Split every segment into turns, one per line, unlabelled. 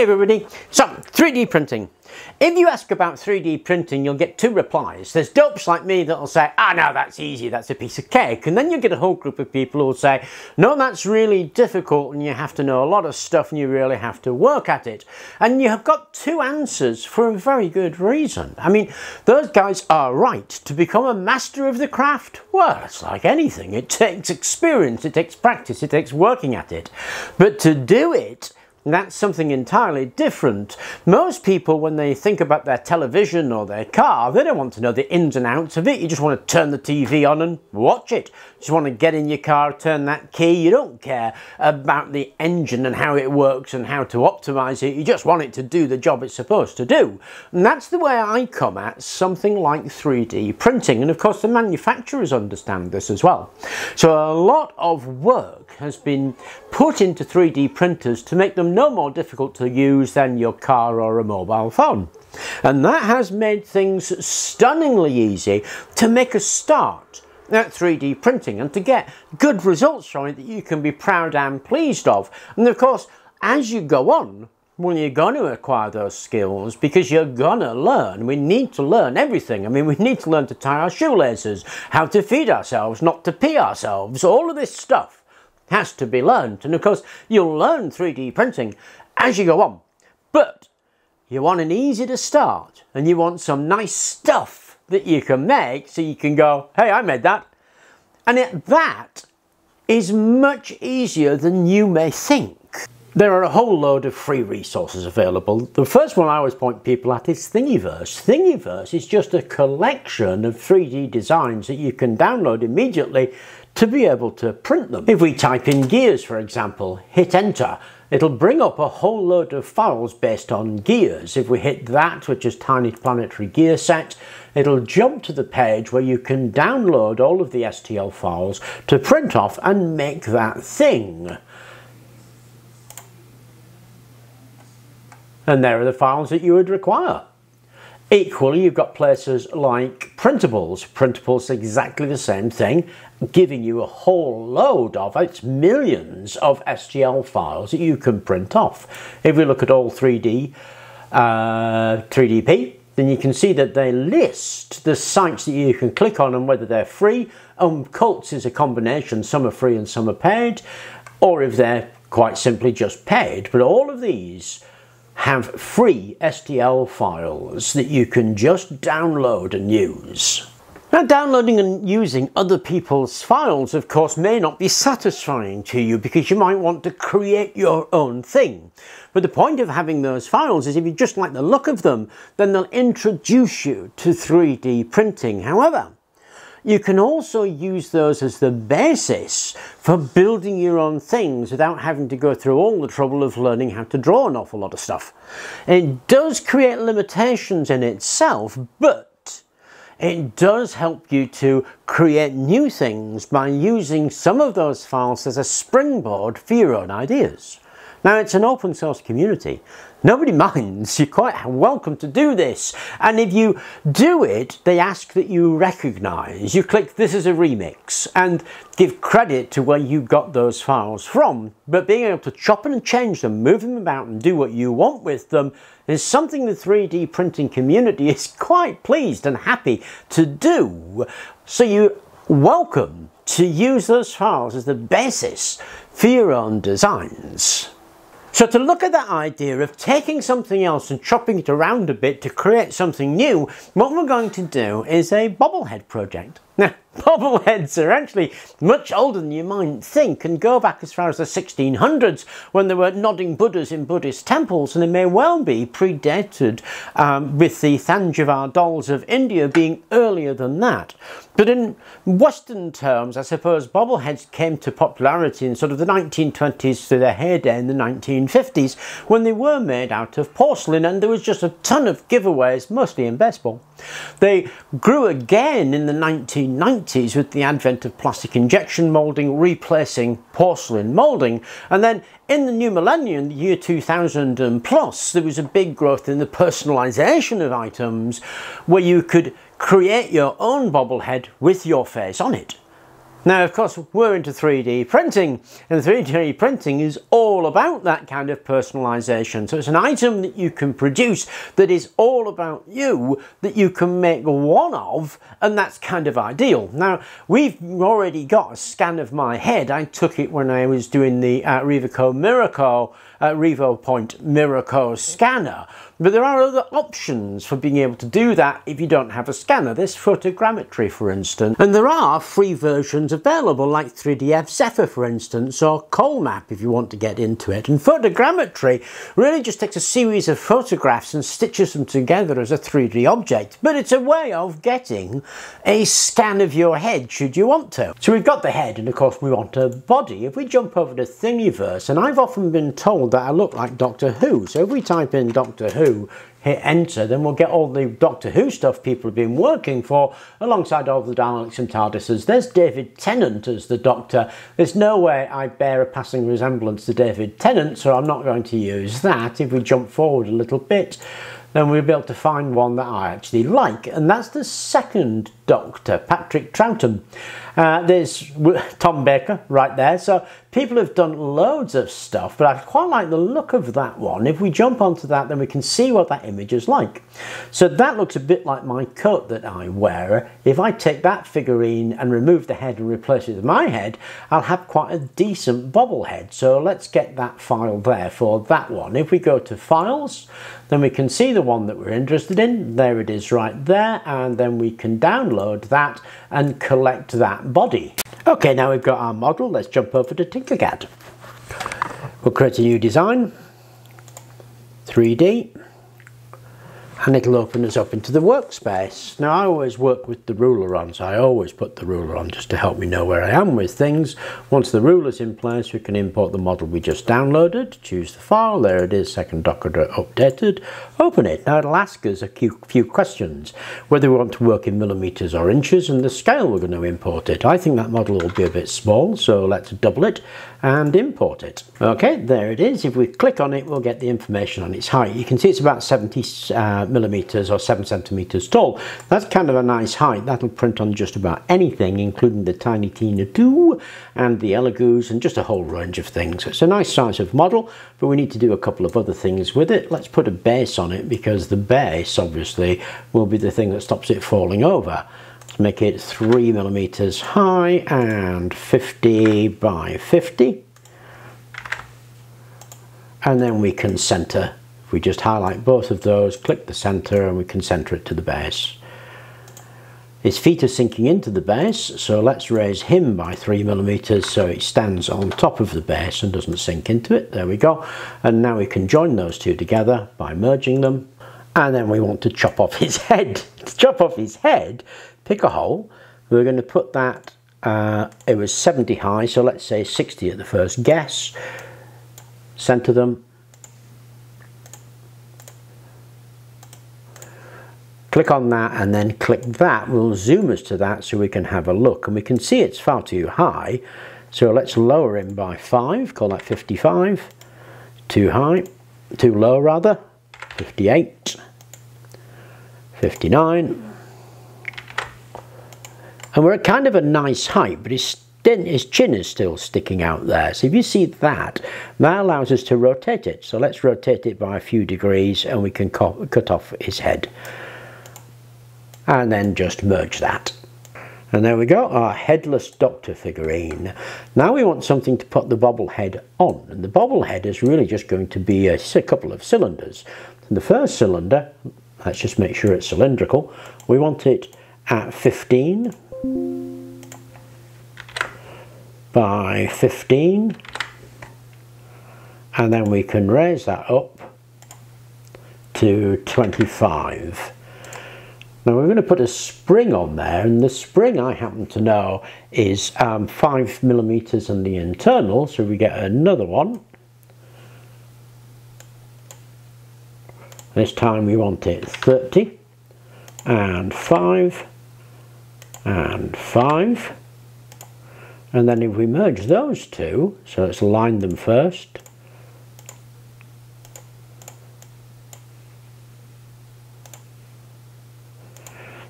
Hey everybody, so 3D printing. If you ask about 3D printing, you'll get two replies. There's dopes like me that'll say, ah, no, that's easy, that's a piece of cake. And then you get a whole group of people who will say, no, that's really difficult and you have to know a lot of stuff and you really have to work at it. And you have got two answers for a very good reason. I mean, those guys are right. To become a master of the craft, well, it's like anything. It takes experience, it takes practice, it takes working at it. But to do it, that's something entirely different. Most people, when they think about their television or their car, they don't want to know the ins and outs of it. You just want to turn the TV on and watch it. You just want to get in your car, turn that key. You don't care about the engine and how it works and how to optimize it. You just want it to do the job it's supposed to do. And that's the way I come at something like 3D printing. And of course, the manufacturers understand this as well. So a lot of work has been put into 3D printers to make them no more difficult to use than your car or a mobile phone. And that has made things stunningly easy to make a start at 3D printing and to get good results from it that you can be proud and pleased of. And of course, as you go on, well, you're going to acquire those skills because you're going to learn. We need to learn everything. I mean, we need to learn to tie our shoelaces, how to feed ourselves, not to pee ourselves, all of this stuff has to be learned. And of course, you'll learn 3D printing as you go on. But you want an easy to start and you want some nice stuff that you can make so you can go, hey, I made that. And it, that is much easier than you may think. There are a whole load of free resources available. The first one I always point people at is Thingiverse. Thingiverse is just a collection of 3D designs that you can download immediately to be able to print them. If we type in gears, for example, hit enter, it'll bring up a whole load of files based on gears. If we hit that, which is Tiny Planetary Gear Set, it'll jump to the page where you can download all of the STL files to print off and make that thing. And there are the files that you would require. Equally, you've got places like Printables. Printables exactly the same thing, giving you a whole load of, it's millions of STL files that you can print off. If we look at all 3D, uh, 3DP, then you can see that they list the sites that you can click on and whether they're free. Um, Cults is a combination, some are free and some are paid, or if they're quite simply just paid. But all of these have free STL files that you can just download and use. Now downloading and using other people's files of course may not be satisfying to you because you might want to create your own thing. But the point of having those files is if you just like the look of them then they'll introduce you to 3D printing. However, you can also use those as the basis for building your own things without having to go through all the trouble of learning how to draw an awful lot of stuff. It does create limitations in itself, but it does help you to create new things by using some of those files as a springboard for your own ideas. Now it's an open source community. Nobody minds. You're quite welcome to do this. And if you do it, they ask that you recognize. You click this is a remix and give credit to where you got those files from. But being able to chop and change them, move them about and do what you want with them is something the 3D printing community is quite pleased and happy to do. So you're welcome to use those files as the basis for your own designs. So to look at that idea of taking something else and chopping it around a bit to create something new, what we're going to do is a bobblehead project. Now, bobbleheads are actually much older than you might think and go back as far as the 1600s when there were nodding Buddhas in Buddhist temples and they may well be predated um, with the Thanjavur dolls of India being earlier than that. But in Western terms, I suppose bobbleheads came to popularity in sort of the 1920s to their heyday in the 1950s when they were made out of porcelain and there was just a ton of giveaways, mostly in baseball. They grew again in the 1990s with the advent of plastic injection moulding replacing porcelain moulding and then in the new millennium, the year 2000 and plus, there was a big growth in the personalisation of items where you could create your own bobblehead with your face on it. Now, of course, we're into 3D printing, and 3D printing is all about that kind of personalization. So it's an item that you can produce that is all about you, that you can make one of, and that's kind of ideal. Now, we've already got a scan of my head. I took it when I was doing the uh, Revoco Miraco, uh, Point scanner, but there are other options for being able to do that if you don't have a scanner. There's photogrammetry, for instance. And there are free versions available, like 3DF Zephyr, for instance, or Colmap if you want to get into it. And photogrammetry really just takes a series of photographs and stitches them together as a 3D object. But it's a way of getting a scan of your head, should you want to. So we've got the head, and of course we want a body. If we jump over to Thingiverse, and I've often been told that I look like Doctor Who, so if we type in Doctor Who, hit enter, then we'll get all the Doctor Who stuff people have been working for alongside all the Daleks and TARDISes. There's David Tennant as the Doctor. There's no way I bear a passing resemblance to David Tennant, so I'm not going to use that. If we jump forward a little bit, then we'll be able to find one that I actually like, and that's the second Doctor, Patrick Troughton. Uh, there's Tom Baker right there. So people have done loads of stuff, but I quite like the look of that one. If we jump onto that, then we can see what that image is like. So that looks a bit like my coat that I wear. If I take that figurine and remove the head and replace it with my head, I'll have quite a decent bobblehead. So let's get that file there for that one. If we go to files, then we can see the one that we're interested in. There it is right there. And then we can download that and collect that body. Okay, now we've got our model. Let's jump over to Tinkercad. We'll create a new design, 3D, and it'll open us up into the workspace. Now I always work with the ruler on, so I always put the ruler on just to help me know where I am with things. Once the ruler's in place, we can import the model we just downloaded, choose the file, there it is, second Docker updated, open it. Now it'll ask us a few, questions, whether we want to work in millimeters or inches, and the scale we're going to import it. I think that model will be a bit small, so let's double it and import it. Okay, there it is. If we click on it, we'll get the information on its height. You can see it's about 70 uh, millimeters or 7 centimeters tall. That's kind of a nice height. That'll print on just about anything, including the Tiny Tina 2 and the Elegoo's and just a whole range of things. It's a nice size of model, but we need to do a couple of other things with it. Let's put a base on it because the base, obviously, will be the thing that stops it falling over make it 3 millimeters high and 50 by 50 and then we can center if we just highlight both of those click the center and we can center it to the base his feet are sinking into the base so let's raise him by 3 millimeters so it stands on top of the base and doesn't sink into it there we go and now we can join those two together by merging them and then we want to chop off his head to chop off his head pick a hole. We're going to put that, uh, it was 70 high, so let's say 60 at the first guess. Center them. Click on that and then click that. We'll zoom us to that so we can have a look. And we can see it's far too high. So let's lower him by 5, call that 55. Too high, too low rather, 58, 59, and we're at kind of a nice height, but his, his chin is still sticking out there. So if you see that, that allows us to rotate it. So let's rotate it by a few degrees and we can cut off his head. And then just merge that. And there we go, our headless doctor figurine. Now we want something to put the bobblehead on. And the bobblehead is really just going to be a, couple of cylinders. And the first cylinder, let's just make sure it's cylindrical, we want it at 15 by 15 and then we can raise that up to 25 now we're going to put a spring on there and the spring I happen to know is um, 5 millimeters in the internal so we get another one. This time we want it 30 and 5 and 5 and then if we merge those two so let's align them first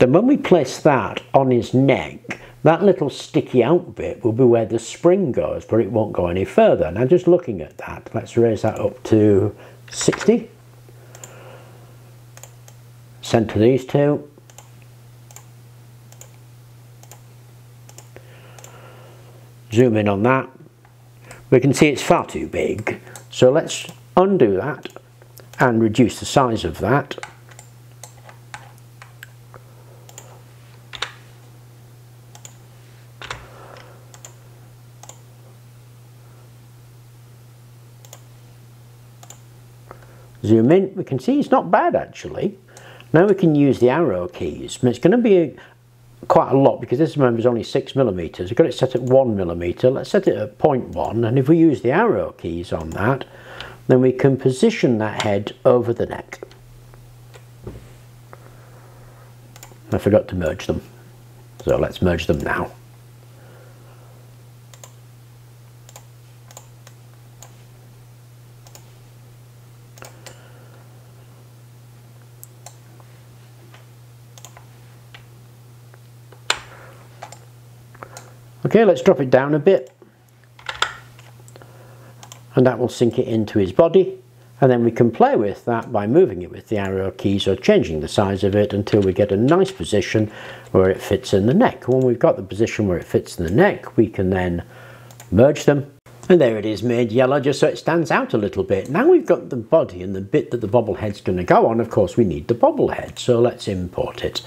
then when we place that on his neck that little sticky out bit will be where the spring goes, but it won't go any further. Now just looking at that, let's raise that up to 60. Centre these two. Zoom in on that. We can see it's far too big. So let's undo that and reduce the size of that. Zoom in, we can see it's not bad actually. Now we can use the arrow keys. It's going to be a, quite a lot because this remember is only 6 millimeters. We've got it set at 1 millimeter. Let's set it at 0.1 and if we use the arrow keys on that then we can position that head over the neck. I forgot to merge them. So let's merge them now. Okay, let's drop it down a bit. And that will sink it into his body. And then we can play with that by moving it with the arrow keys or changing the size of it until we get a nice position where it fits in the neck. When we've got the position where it fits in the neck, we can then merge them and there it is made yellow just so it stands out a little bit. Now we've got the body and the bit that the bobblehead's going to go on, of course we need the bobblehead, so let's import it.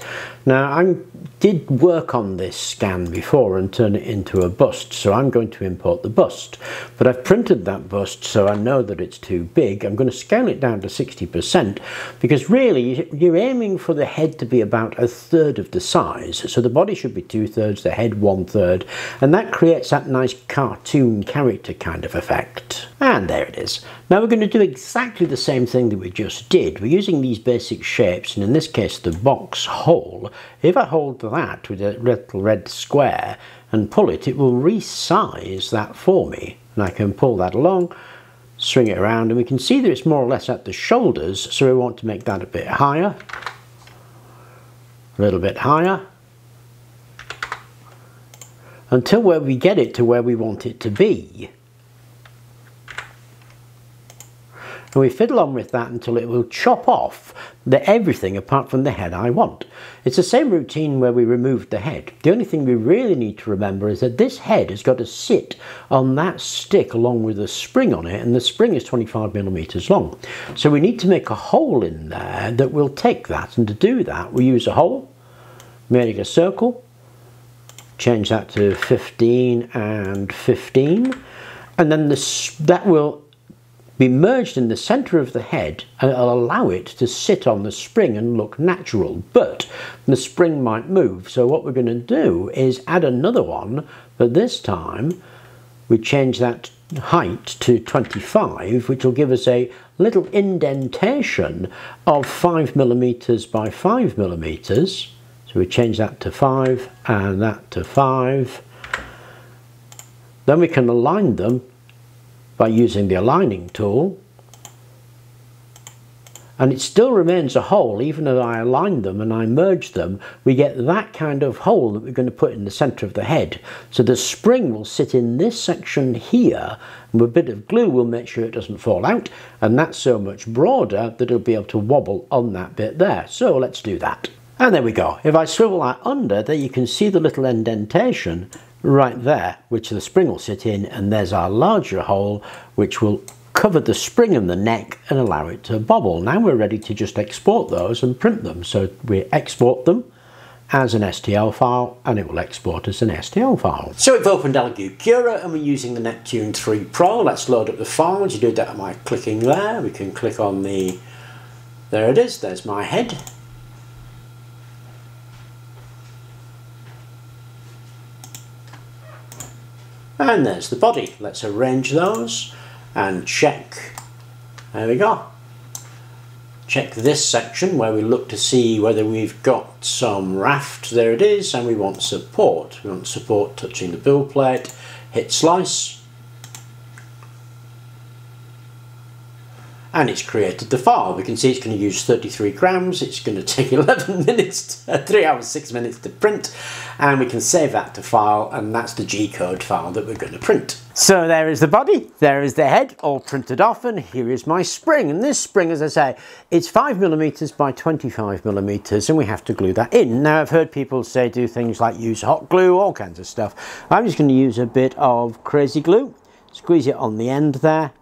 Now I did work on this scan before and turn it into a bust, so I'm going to import the bust. But I've printed that bust so I know that it's too big. I'm going to scale it down to 60% because really you're aiming for the head to be about a third of the size. So the body should be two thirds, the head one third, and that creates that nice cartoon character kind of effect. And there it is. Now we're going to do exactly the same thing that we just did. We're using these basic shapes, and in this case the box hole. If I hold that with a little red square and pull it, it will resize that for me. And I can pull that along, swing it around, and we can see that it's more or less at the shoulders, so we want to make that a bit higher. A little bit higher until where we get it to where we want it to be. and we fiddle on with that until it will chop off the everything apart from the head I want. It's the same routine where we removed the head. The only thing we really need to remember is that this head has got to sit on that stick along with a spring on it and the spring is 25 millimeters long. So we need to make a hole in there that will take that and to do that we use a hole, make a circle, change that to 15 and 15 and then this, that will be merged in the center of the head and it'll allow it to sit on the spring and look natural. But the spring might move. So what we're going to do is add another one but this time we change that height to 25 which will give us a little indentation of 5 millimeters by 5 millimeters so we change that to 5 and that to 5 then we can align them by using the aligning tool. And it still remains a hole. Even though I align them and I merge them we get that kind of hole that we're going to put in the center of the head. So the spring will sit in this section here and with a bit of glue we'll make sure it doesn't fall out. And that's so much broader that it'll be able to wobble on that bit there. So let's do that and there we go if I swivel that under there you can see the little indentation right there, which the spring will sit in, and there's our larger hole, which will cover the spring in the neck and allow it to bobble. Now we're ready to just export those and print them. So we export them as an STL file and it will export as an STL file. So we've opened Elegoo Cura and we're using the Neptune 3 Pro. Let's load up the files. You do that by clicking there. We can click on the, there it is, there's my head. And there's the body. Let's arrange those and check. There we go. Check this section where we look to see whether we've got some raft. There it is and we want support. We want support touching the build plate. Hit slice and it's created the file. We can see it's going to use 33 grams, it's going to take 11 minutes, uh, 3 hours 6 minutes to print and we can save that to file and that's the G-code file that we're going to print. So there is the body, there is the head all printed off and here is my spring and this spring as I say it's 5 millimeters by 25 millimeters and we have to glue that in. Now I've heard people say do things like use hot glue, all kinds of stuff. I'm just going to use a bit of crazy glue, squeeze it on the end there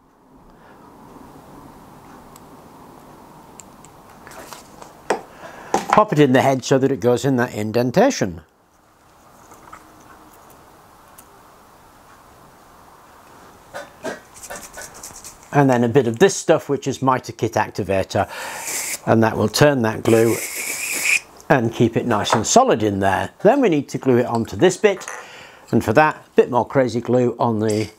pop it in the head so that it goes in that indentation. And then a bit of this stuff which is mitre kit activator and that will turn that glue and keep it nice and solid in there. Then we need to glue it onto this bit and for that a bit more crazy glue on the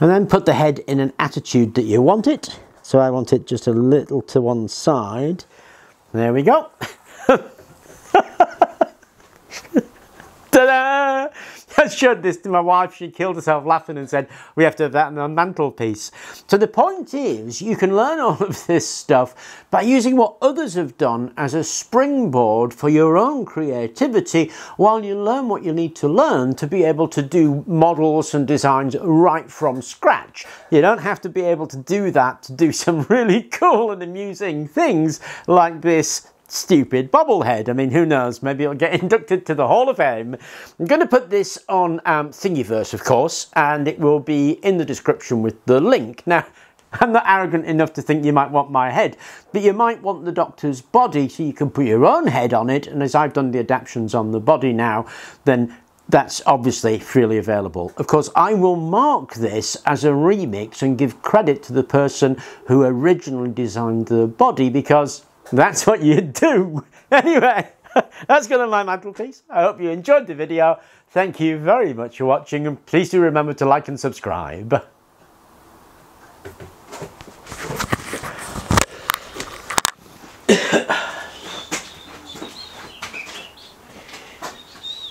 and then put the head in an attitude that you want it. So I want it just a little to one side. There we go. Ta-da! I showed this to my wife, she killed herself laughing and said, we have to have that on the mantelpiece. So the point is, you can learn all of this stuff by using what others have done as a springboard for your own creativity while you learn what you need to learn to be able to do models and designs right from scratch. You don't have to be able to do that to do some really cool and amusing things like this stupid bobblehead. I mean, who knows? Maybe it'll get inducted to the Hall of Fame. I'm going to put this on um, Thingiverse, of course, and it will be in the description with the link. Now, I'm not arrogant enough to think you might want my head, but you might want the doctor's body so you can put your own head on it. And as I've done the adaptations on the body now, then that's obviously freely available. Of course, I will mark this as a remix and give credit to the person who originally designed the body because that's what you do. Anyway, that's going to my mantelpiece. I hope you enjoyed the video. Thank you very much for watching and please do remember to like and subscribe.